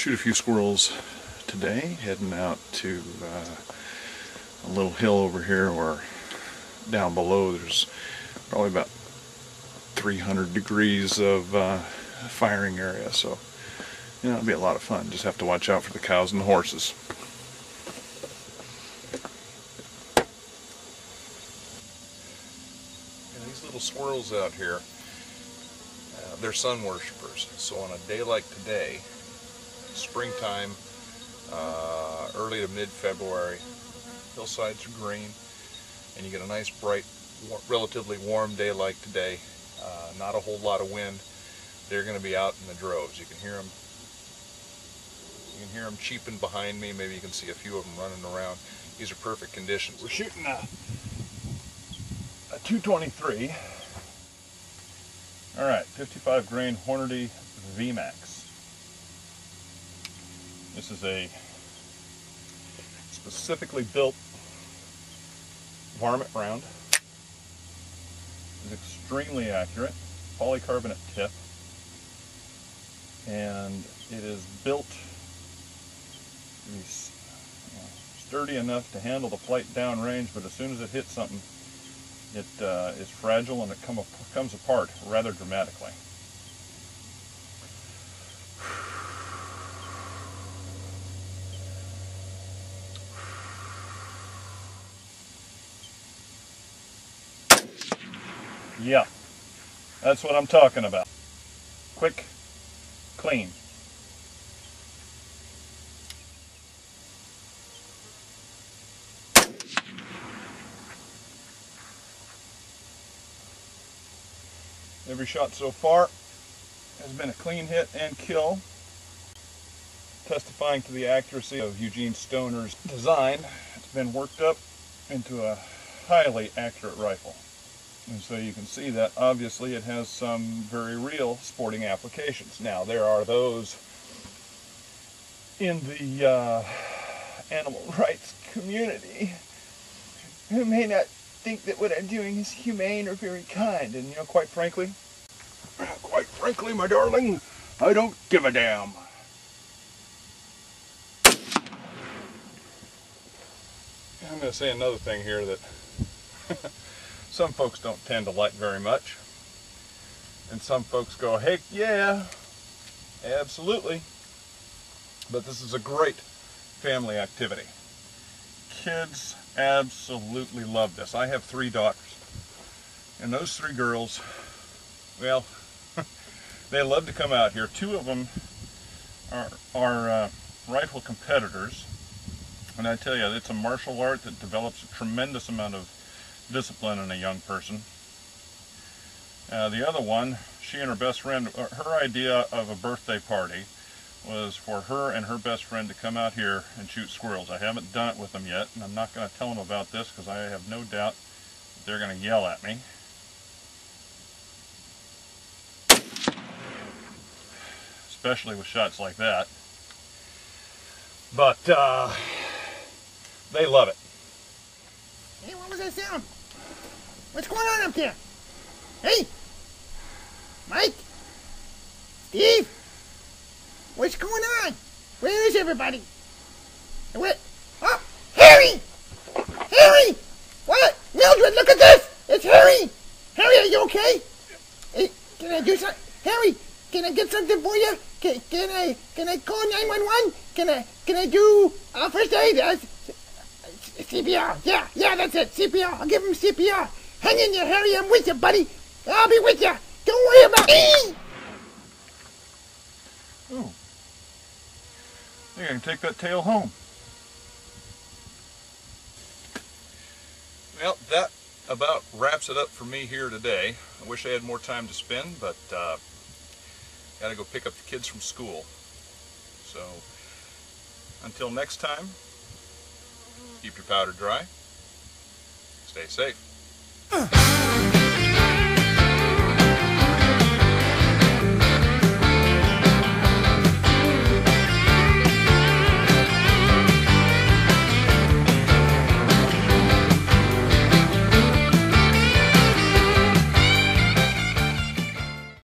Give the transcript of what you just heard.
few squirrels today, heading out to uh, a little hill over here where down below there's probably about 300 degrees of uh, firing area. So, you know, it'll be a lot of fun. Just have to watch out for the cows and the horses. And these little squirrels out here, uh, they're sun worshippers. So on a day like today, springtime, uh, early to mid-February, hillsides are green, and you get a nice bright, relatively warm day like today, uh, not a whole lot of wind, they're going to be out in the droves. You can hear them. You can hear them cheeping behind me. Maybe you can see a few of them running around. These are perfect conditions. We're shooting a, a 223. All right, 55 grain Hornady VMAX. This is a specifically built varmint round. It's extremely accurate, polycarbonate tip, and it is built sturdy enough to handle the flight downrange, but as soon as it hits something, it uh, is fragile and it come, comes apart rather dramatically. Yeah, that's what I'm talking about. Quick, clean. Every shot so far has been a clean hit and kill, testifying to the accuracy of Eugene Stoner's design. It's been worked up into a highly accurate rifle. And so you can see that obviously it has some very real sporting applications. Now there are those in the uh, animal rights community who may not think that what I'm doing is humane or very kind. And you know, quite frankly, quite frankly, my darling, I don't give a damn. I'm going to say another thing here that some folks don't tend to like very much. And some folks go, heck yeah, absolutely. But this is a great family activity. Kids absolutely love this. I have three daughters. And those three girls, well, they love to come out here. Two of them are, are uh, rifle competitors. And I tell you, it's a martial art that develops a tremendous amount of discipline in a young person. Uh, the other one, she and her best friend, uh, her idea of a birthday party was for her and her best friend to come out here and shoot squirrels. I haven't done it with them yet, and I'm not going to tell them about this because I have no doubt they're going to yell at me. Especially with shots like that. But, uh, they love it. Hey, what was that sound? What's going on up there? Hey! Mike? Steve? What's going on? Where is everybody? What? Oh, Harry! Harry! What? Mildred, look at this! It's Harry! Harry, are you okay? Hey, can I do something? Harry, can I get something for you? Can, can I can I call 911? Can I can I do uh, first aid? Uh, CPR. Yeah, yeah, that's it. CPR. I'll give him CPR. Hang in there, Harry. I'm with you, buddy. I'll be with you. Don't worry about me. Ooh. I think I can take that tail home. Well, that about wraps it up for me here today. I wish I had more time to spend, but uh, got to go pick up the kids from school. So, until next time, keep your powder dry, stay safe. Uh.